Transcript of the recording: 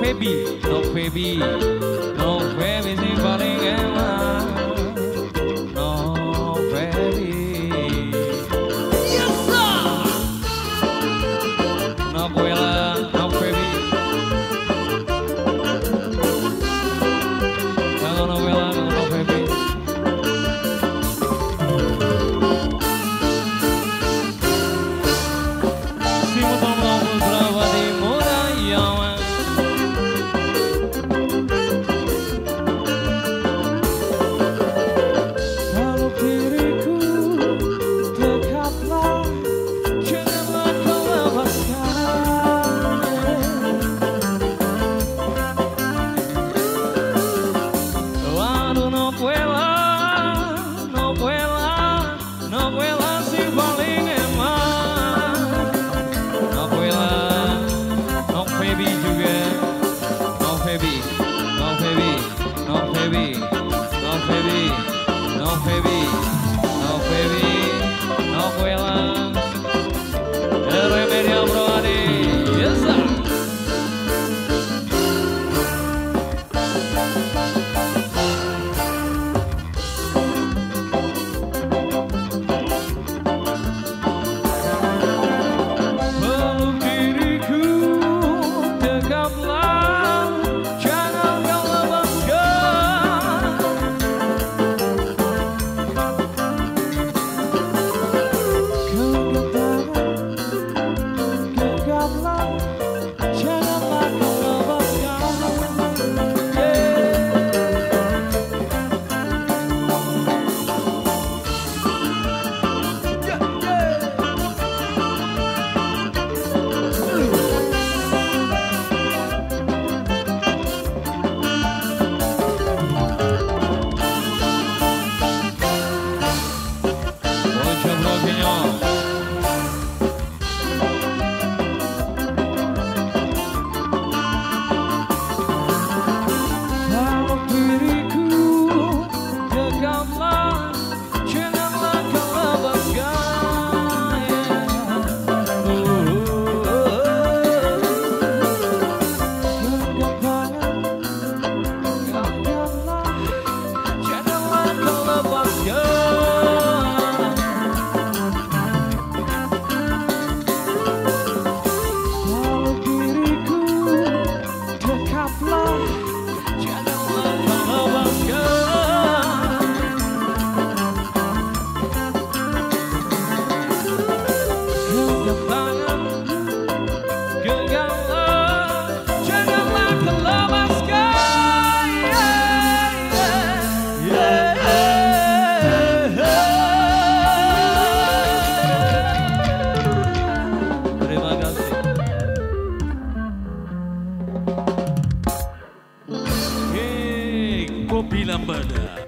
baby, no baby, no Febi sin pareja baby Kopi Lambada